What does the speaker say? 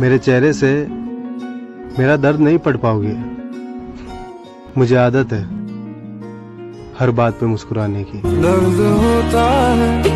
मेरे चेहरे से मेरा दर्द नहीं पढ़ पाओगे। मुझे आदत है हर बात पे मुस्कुराने की। दर्द होता है।